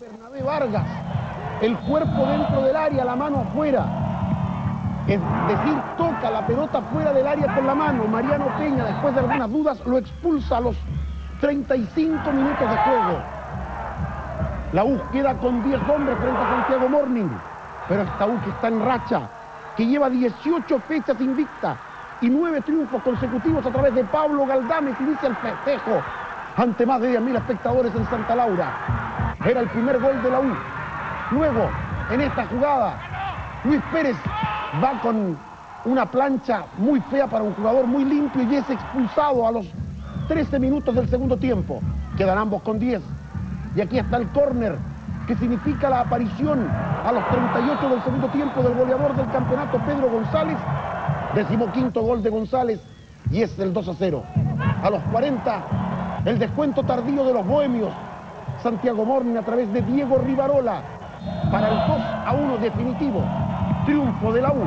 Bernabé Vargas, el cuerpo dentro del área, la mano afuera. Es decir, toca la pelota fuera del área con la mano. Mariano Peña, después de algunas dudas, lo expulsa a los 35 minutos de juego. La U queda con 10 hombres frente a Santiago Morning. Pero esta U que está en racha, que lleva 18 fechas invicta y 9 triunfos consecutivos a través de Pablo Galdame, que inicia el festejo ante más de 10.000 espectadores en Santa Laura. Era el primer gol de la U. Luego, en esta jugada, Luis Pérez va con una plancha muy fea para un jugador muy limpio y es expulsado a los 13 minutos del segundo tiempo. Quedan ambos con 10. Y aquí está el córner, que significa la aparición a los 38 del segundo tiempo del goleador del campeonato, Pedro González. Decimoquinto gol de González y es el 2 a 0. A los 40, el descuento tardío de los bohemios. Santiago Morning a través de Diego Rivarola para el 2 a 1 definitivo. Triunfo de la U.